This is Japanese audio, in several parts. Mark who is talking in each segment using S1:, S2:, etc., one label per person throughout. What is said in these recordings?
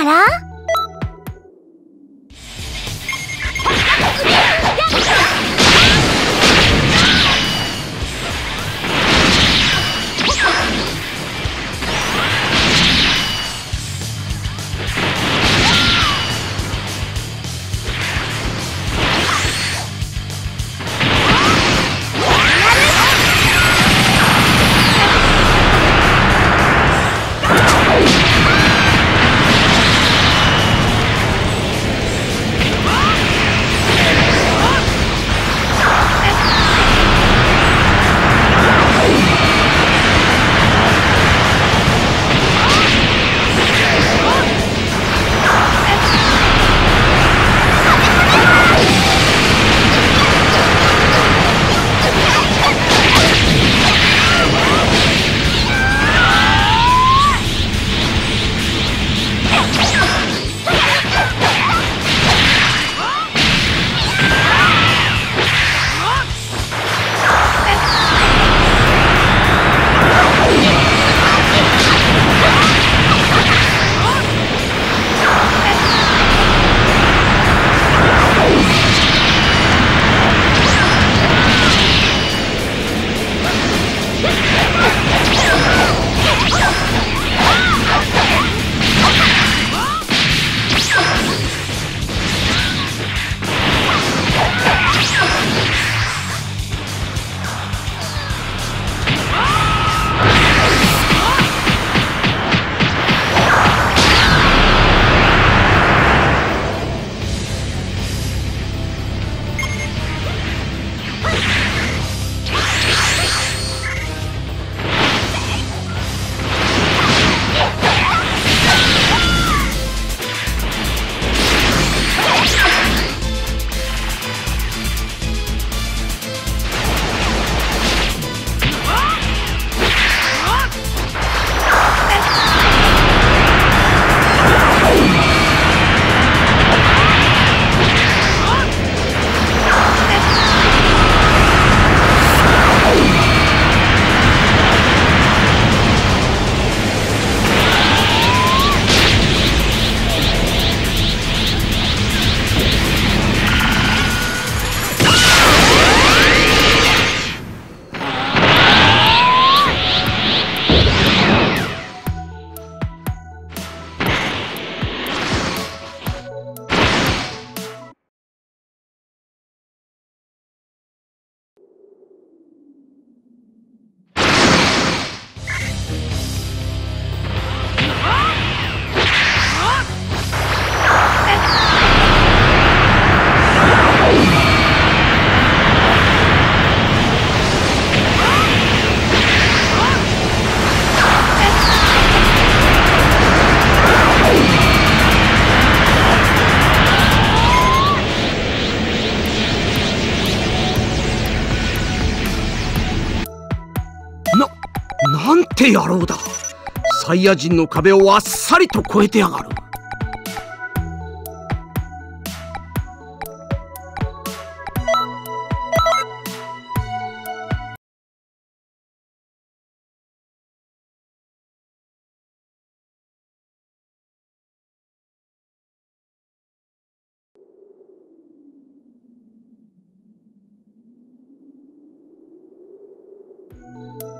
S1: あら？
S2: て野郎だサイヤ人の壁をあっさりと越えてやがるうん。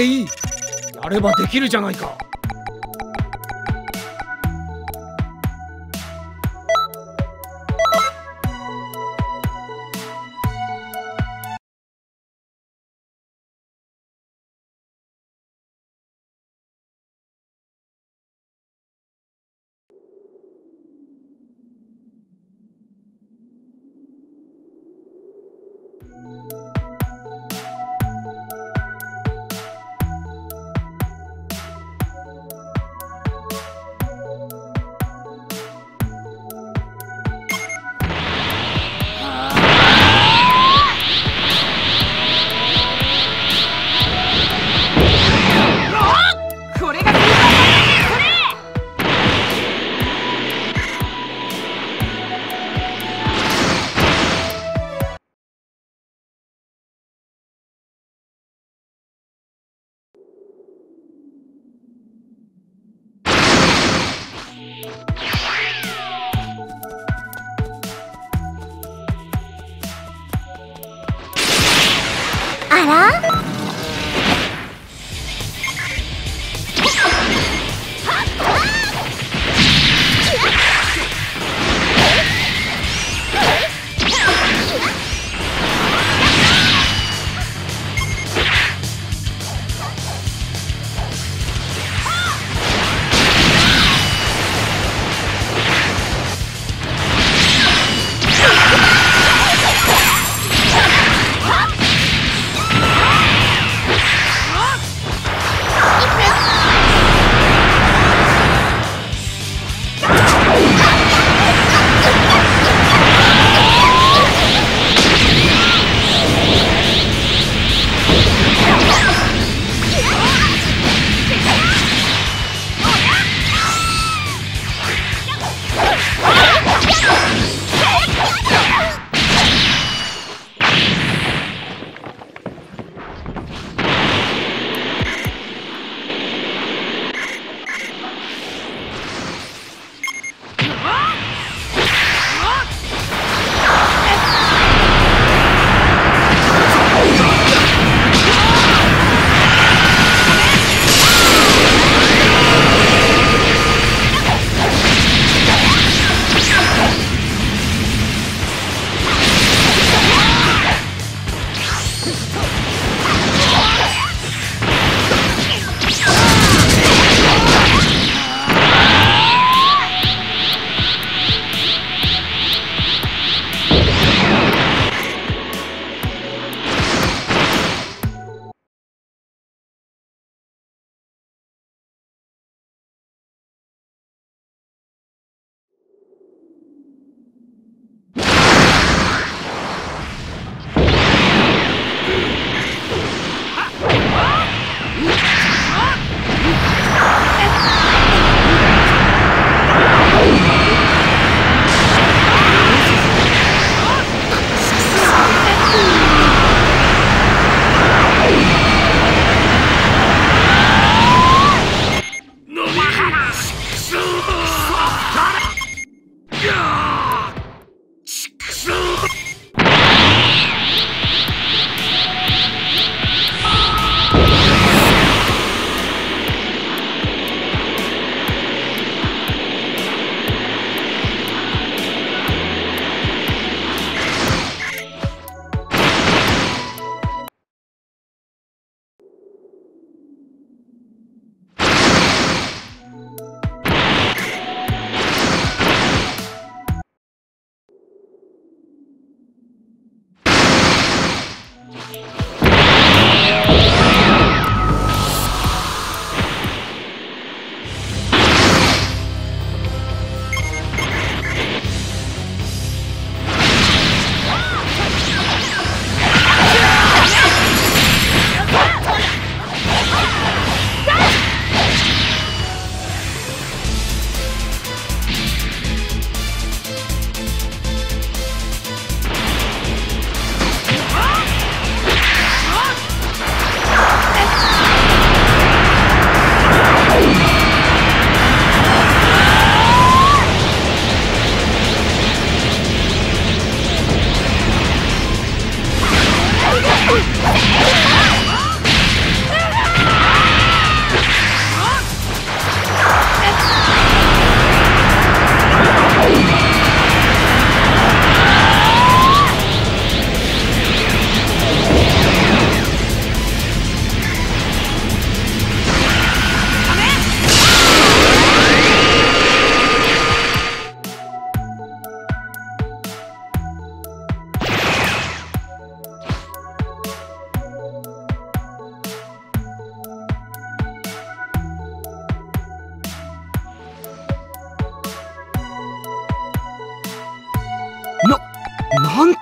S2: でいい。やればできるじゃないか。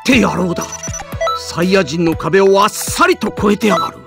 S2: なんて野郎だ。サイヤ人の壁をあっさりと越えてやがる。